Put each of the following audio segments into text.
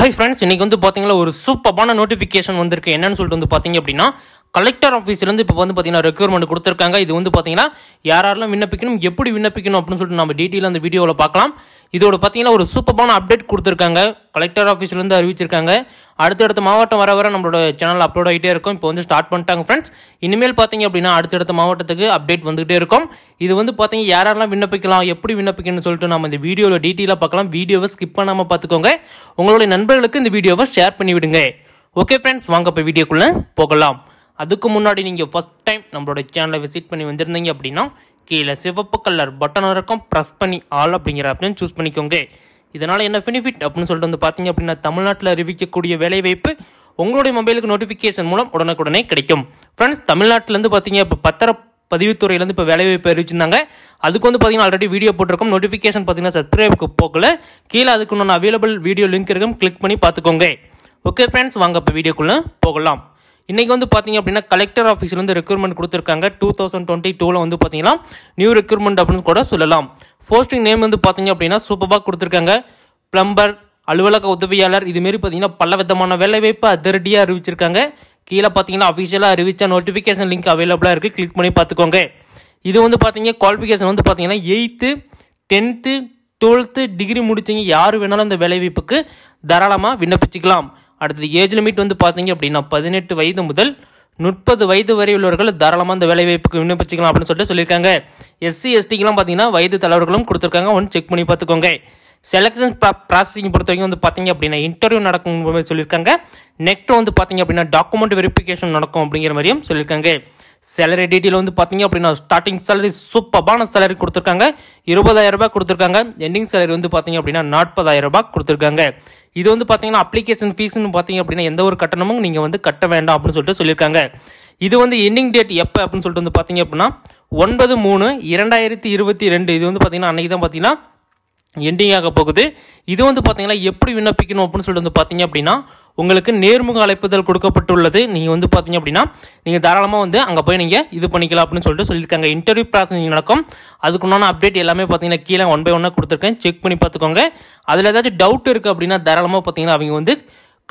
Hi friends இன்னைக்கு வந்து பார்த்தீங்கன்னா ஒரு சூப்பரான நோட்டிஃபிகேஷன் வந்திருக்கு. என்னன்னு சொல்லிட்டு வந்து பார்த்தீங்க அப்படின்னா கலெக்டர் ஆஃபீஸ்லேருந்து இப்போ வந்து பார்த்தீங்கன்னா ரெக்யூர்மெண்ட் கொடுத்துருக்காங்க. இது வந்து பார்த்தீங்கன்னா யார் யாரெல்லாம் விண்ணப்பிக்கணும் எப்படி விண்ணப்பிக்கணும் அப்படின்னு சொல்லிட்டு நம்ம டீட்டெயில் அந்த வீடியோவில் பார்க்கலாம். இதோட பார்த்தீங்கன்னா ஒரு சூப்பரான அப்டேட் கொடுத்துருக்காங்க. கலெக்டர் ஆஃபீஸ்லேருந்து அறிவிச்சிருக்காங்க. அடுத்தடுத்த மாவட்டம் வர வர நம்மளோட சேனல் அப்லோட் ஆகிட்டே இருக்கும். இப்போ வந்து ஸ்டார்ட் பண்ணிட்டாங்க ஃப்ரெண்ட்ஸ் இனிமேல் பார்த்தீங்க அப்படின்னா அடுத்தடுத்த மாவட்டத்துக்கு அப்டேட் வந்துகிட்டே இருக்கும். இது வந்து பார்த்தீங்க யாரெல்லாம் விண்ணப்பிக்கலாம் எப்படி விண்ணப்பிக்கணும்னு சொல்லிட்டு நம்ம இந்த வீடியோவில் டீட்டெயிலாக பார்க்கலாம். வீடியோவை ஸ்கிப் பண்ணாமல் பார்த்துக்கோங்க உங்களுடைய நண்பர்களுக்கு இந்த வீடியோவை ஷேர் பண்ணி விடுங்க ஓகே ஃப்ரெண்ட்ஸ் வாங்க இப்போ வீடியோக்குள்ளே போகலாம். அதுக்கு முன்னாடி நீங்கள் ஃபஸ்ட் டைம் நம்மளோட சேனலை விசிட் பண்ணி வந்திருந்தீங்க அப்படின்னா கீழே சிவப்பு கலர் பட்டன் இருக்கும். ப்ரெஸ் பண்ணி ஆல் அப்படிங்கிற ஆப்ஷன் சூஸ் பண்ணிக்கோங்க. இதனால் என்ன பெனிஃபிட் அப்படின்னு சொல்லிட்டு வந்து பார்த்தீங்க அப்படின்னா தமிழ்நாட்டில் அறிவிக்கக்கூடிய வேலைவாய்ப்பு உங்களுடைய மொபைலுக்கு நோட்டிஃபிகேஷன் மூலம் உடனுக்குடனே கிடைக்கும். ஃப்ரெண்ட்ஸ் தமிழ்நாட்டிலேருந்து பார்த்தீங்க இப்போ பத்திர பதிவுத்துறையிலேருந்து இப்போ வேலைவாய்ப்பு அறிவிச்சிருந்தாங்க. அதுக்கு வந்து பார்த்தீங்கன்னா ஆல்ரெடி வீடியோ போட்டிருக்கோம். நோட்டிஃபிகேஷன் பார்த்தீங்கன்னா சப்ஸ்கிரைபுக்கு போகல. கீழே அதுக்கு இன்னொன்று அவைலபிள் வீடியோ லிங்க் இருக்கும். கிளிக் பண்ணி பார்த்துக்கோங்க. ஓகே ஃப்ரெண்ட்ஸ் வாங்க இப்போ வீடியோக்குள்ளே போகலாம். இன்றைக்கி வந்து பார்த்தீங்க அப்படின்னா கலெக்டர் ஆஃபீஸ்லேருந்து ரெக்ரூட்மெண்ட் கொடுத்துருக்காங்க. டூ தௌசண்ட் டுவெண்ட்டி டூவில் வந்து பார்த்தீங்கன்னா நியூ ரெக்ரூட்மெண்ட் அப்படின்னு கூட சொல்லலாம். போஸ்டிங் நேம் வந்து பார்த்திங்க அப்படின்னா சூப்பராக கொடுத்துருக்காங்க. ப்ளம்பர் அலுவலக உதவியாளர் இதுமாரி பார்த்தீங்கன்னா பல விதமான வேலைவாய்ப்பு அதிரடியாக அறிவிச்சிருக்காங்க. கீழே பார்த்தீங்கன்னா அஃபிஷியலாக அறிவித்த நோட்டிஃபிகேஷன் லிங்க் அவைலபிளாக இருக்குது கிளிக் பண்ணி பார்த்துக்கோங்க இது வந்து பார்த்தீங்க குவாலிஃபிகேஷன் வந்து பார்த்தீங்கன்னா எயித்து டென்த்து டுவெல்த்து டிகிரி முடித்தவங்க யார் வேணாலும் அந்த வேலைவாய்ப்புக்கு தாராளமாக விண்ணப்பிச்சிக்கலாம். அடுத்தது ஏஜ் லிமிட் வந்து பார்த்தீங்க அப்படின்னா பதினெட்டு வயது முதல் முப்பது வயது வரை உள்ளவர்கள் தாராளமாக அந்த வேலைவாய்ப்புக்கு விண்ணப்பிச்சிக்கலாம் அப்படின்னு சொல்லிட்டு சொல்லியிருக்காங்க. எஸ்சி எஸ்டிக்கெலாம் பார்த்தீங்கன்னா வயது தலைவர்களும் கொடுத்துருக்காங்க. ஒன்று செக் பண்ணி பார்த்துக்கோங்க. செலெக்ஷன் ப்ராசஸிங் பொறுத்த வரைக்கும் வந்து பார்த்தீங்க அப்படின்னா இன்டர்வியூ நடக்கும் சொல்லியிருக்காங்க. நெக்ஸ்ட் வந்து பார்த்தீங்க அப்படின்னா டாக்குமெண்ட் வெரிஃபிகேஷன் நடக்கும் அப்படிங்கிற மாதிரியும் சொல்லியிருக்காங்க. சேலரி டீட்டெயில் வந்து பார்த்தீங்க அப்படின்னா ஸ்டார்டிங் சேலரி சூப்பரான சேலரி கொடுத்துருக்காங்க. இருபதாயிரம் ரூபாய் கொடுத்துருக்காங்க. எண்டிங் சேலரி வந்து பார்த்தீங்க அப்படின்னா நாற்பதாயிரம் ரூபாய் கொடுத்துருக்காங்க. இது வந்து பார்த்தீங்கன்னா அப்ளிகேஷன் ஃபீஸ்னு பார்த்தீங்க அப்படின்னா எந்த ஒரு கட்டணமும் நீங்கள் வந்து கட்ட வேண்டாம் அப்படின்னு சொல்லிட்டு சொல்லியிருக்காங்க. இது வந்து எண்டிங் டேட் எப்போ அப்படின்னு சொல்லிட்டு வந்து பார்த்தீங்க அப்படின்னா ஒன்பது மூணு இரண்டாயிரத்தி இருபத்தி ரெண்டு. இது வந்து பார்த்தீங்கன்னா அன்றைக்கி தான் பார்த்தீங்கன்னா எண்டிங் ஆக போகுது. இது வந்து பார்த்தீங்கன்னா எப்படி விண்ணப்பிக்கணும் அப்படின்னு சொல்லிட்டு வந்து பார்த்தீங்க அப்படின்னா உங்களுக்கு நேர்முக அழைப்புதல் கொடுக்கப்பட்டுள்ளது. நீங்கள் வந்து பார்த்தீங்க அப்படின்னா நீங்கள் தாராளமாக வந்து அங்கே போய் நீங்கள் இது பண்ணிக்கலாம் அப்படின்னு சொல்லிட்டு சொல்லியிருக்காங்க. இன்டர்வியூ ப்ராசஸ் நடக்கும். அதுக்குண்டான அப்டேட் எல்லாமே பார்த்தீங்கன்னா கீழே ஒன் பை ஒன்னாக கொடுத்துருக்கேன். செக் பண்ணி பார்த்துக்கோங்க அதில் ஏதாச்சும் டவுட் இருக்குது அப்படின்னா தாராளமாக பார்த்தீங்கன்னா அவங்க வந்து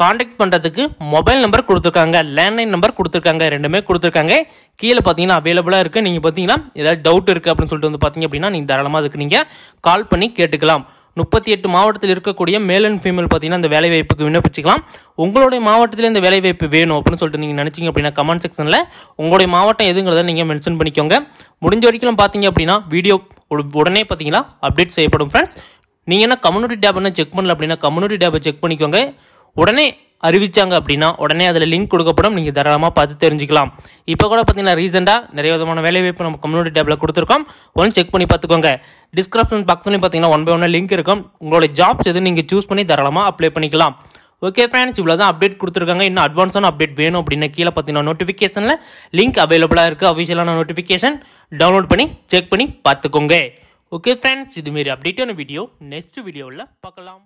காண்டாக்ட் பண்ணுறதுக்கு மொபைல் நம்பர் கொடுத்துருக்காங்க. லேண்ட்லைன் நம்பர் கொடுத்துருக்காங்க. ரெண்டுமே கொடுத்துருக்காங்க. கீழே பார்த்தீங்கன்னா அவைலபிளாக இருக்குது நீங்கள் பார்த்தீங்கன்னா ஏதாவது டவுட் இருக்குது அப்படின்னு சொல்லிட்டு வந்து பார்த்தீங்க அப்படின்னா நீங்கள் தாராளமாக அதுக்கு நீங்கள் கால் பண்ணி கேட்டுக்கலாம். முப்பத்தி எட்டு மாவட்டத்தில் இருக்கக்கூடிய மேல் அண்ட் ஃபீமேல் பார்த்தீங்கன்னா அந்த வேலைவாய்ப்புக்கு விண்ணப்பிச்சிக்கலாம். உங்களுடைய மாவட்டத்தில் இந்த வேலைவாய்ப்பு வேணும் அப்படின்னு சொல்லிட்டு நீங்கள் நினச்சிங்க அப்படின்னா கமெண்ட் செக்ஷனில் உங்களுடைய மாவட்டம் எதுங்கிறத நீங்கள் மென்ஷன் பண்ணிக்கோங்க. முடிஞ்ச வரைக்கும் பார்த்தீங்க அப்படின்னா வீடியோ உடனே பார்த்தீங்கன்னா அப்டேட் செய்யப்படும் ஃப்ரெண்ட்ஸ் நீங்கள் என்ன கம்யூனிட்டி டேப் என்ன செக் பண்ணல அப்படின்னா கம்யூனிட்டி டேப்பை செக் பண்ணிக்கோங்க. உடனே அறிவிச்சாங்க அப்படின்னா உடனே அதில் லிங்க் கொடுக்கப்படும். நீங்கள் தாராளமாக பார்த்து தெரிஞ்சுக்கலாம். இப்போ கூட பார்த்தீங்கன்னா ரீசெண்டாக நிறைய விதமான வேலைவாய்ப்பு நம்ம கம்யூனிட்டி டேப்பில் கொடுத்துருக்கோம். ஒன்று செக் பண்ணி பார்த்துக்கோங்க. டிஸ்கிரிப்ஷன் பாக்ஸ்லையும் பார்த்தீங்கன்னா ஒன் பை ஒன் லிங்க் இருக்கும். உங்களோட ஜாப்ஸ் எதுவும் நீங்கள் சூஸ் பண்ணி தாராளமாக அப்ளை பண்ணிக்கலாம். ஓகே ஃப்ரெண்ட்ஸ் இவ்வளோ தான் அப்டேட் கொடுத்துருக்காங்க. இன்னும் அட்வான்ஸான அப்டேட் வேணும் அப்படின்னு கீழே பார்த்தீங்கன்னா நோட்டிஃபிகேஷனில் லிங்க் அவைலபிளாக இருக்குது அஃபிஷியலான நோட்டிஃபிகேஷன் டவுன்லோட் பண்ணி செக் பண்ணி பார்த்துக்கோங்க. ஓகே ஃப்ரெண்ட்ஸ் இதுமாரி அப்டேட்டான வீடியோ நெக்ஸ்ட் வீடியோவில் பார்க்கலாம்.